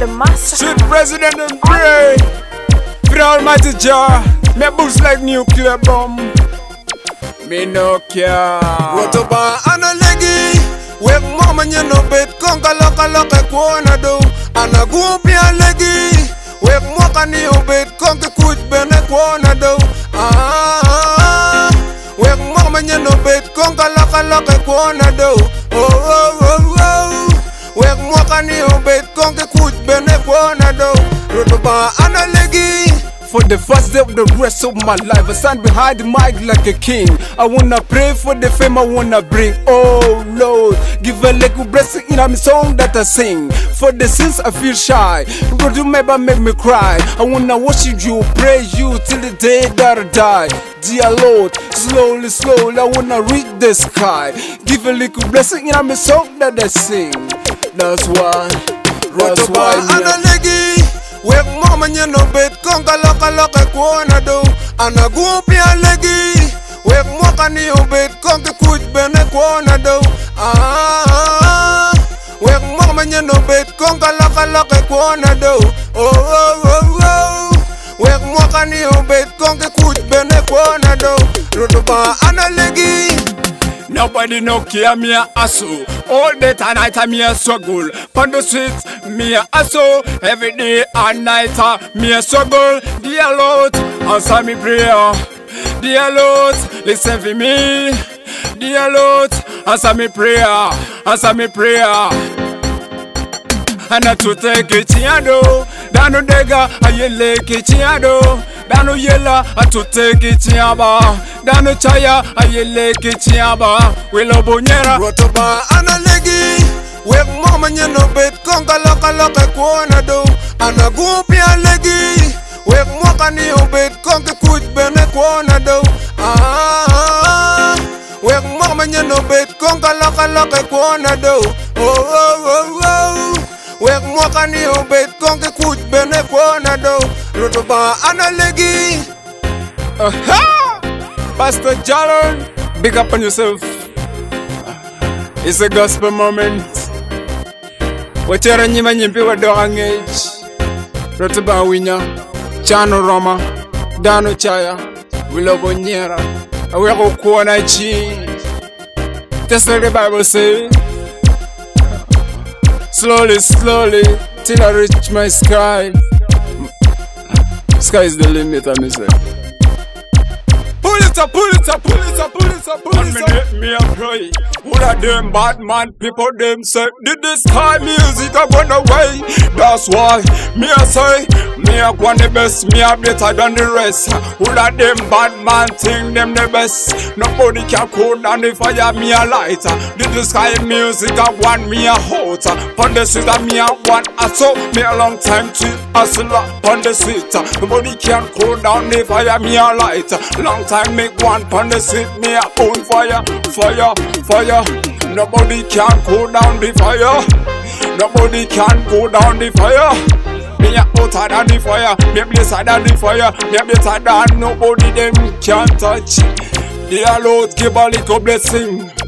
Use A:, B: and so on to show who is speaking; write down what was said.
A: the master.
B: Street president and pray. For the almighty Jah. Me boost like nuclear bomb. Me no care.
C: Rotoba analegi Wek mama nye no bet konka loka loka kuona do Anagupi alegi Wek mwaka ni obet konka kuch bene kuona do ah, Wek mama nye no bet konka loka loka kuona do Oh oh oh oh Wek mwaka ni obet konka kuch kuona do Rotoba analegi
B: For the first day of the rest of my life, I stand behind the mic like a king. I wanna pray for the fame I wanna bring. Oh Lord, give a little blessing in my song that I sing. For the sins I feel shy, but you never make me cry. I wanna worship you, praise you till the day that I die. Dear Lord, slowly, slowly, I wanna reach the sky. Give a little blessing in my song that I sing. That's why, that's why.
C: analegi Wek mama nye no bet konka loka loka kuona do. Anagupi alegi Wek mwaka ni obet konka kuch bene kuona do. Ah, Wek mama nye no bet konka loka loka kuona do. Oh oh oh oh. Wek mwaka ni obet konka kuch bene kuona do. Rotoba analegi
B: Nobody no care me a hustle. All day and night I me a struggle. Pon the streets me a hustle. Every day and night uh, me a struggle. Dear Lord, answer me prayer. Dear Lord, listen for me. Dear Lord, answer me prayer. Answer me prayer. anatute kichiado dano dega ayele kichiado dano yela atute kichiaba dano chaya ayele kichiaba wilo bonyera.
C: Rotoba analegi. Wek mama nye no bet konka loka loka kuona do. Anagupi alegi. Wek mwaka ni obet konka kuch bene kuona do. Ah, Wek mama nye no bet konka loka loka kuona do. Oh oh oh oh Wek mwaka ni obet konka Rotoba analegi
B: Aha! Pastor Jaron, big up on yourself. It's a gospel moment. Wachera nyima nyimpi wa doga ngech. Rotuba winya. Chano Roma. Dano chaya. Wilobo nyera. Aweko kuona chi. That's what the Bible says. Slowly, slowly, till I reach my sky. Sky is the limit, I say. Pull it up, pull it up, pull it up, pull it up, pull it up. One minute, me a pray. Who are them bad man people them say did this kind music a run away? That's why me a say me a one the best, me a better than the rest. Who are them bad man think them the best? Nobody can cool down the fire, me a lighter. Did this kind music a one me a hot. Pon the street a me a one a so me a long time to hustle up on the street. Nobody can cool down the fire, me a light. Long time make one on the street, me a own fire, fire, fire. Nobody can cool down the fire. Nobody can go down the fire. Me a hotter than the fire, me blazer than the fire, me better than nobody them can touch. Dear Lord, give a little blessing.